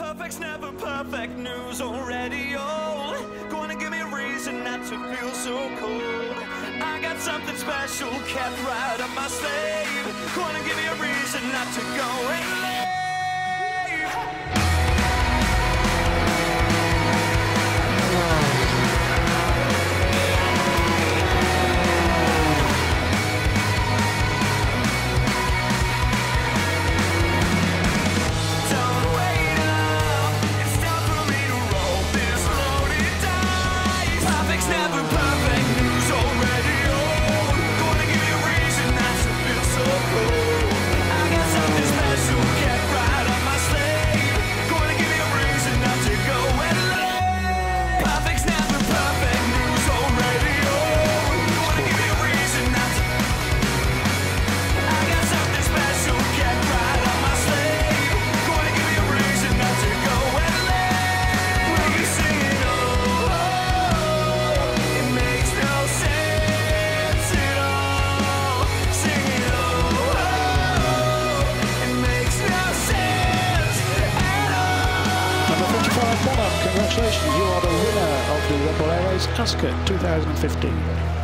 Perfect's never perfect news already old. Gonna give me a reason not to feel so cold. I got something special kept right up my sleeve. Gonna give me a reason not to go and never burn. Congratulations, you are the winner of the Red Bull Air Race Ascot 2015.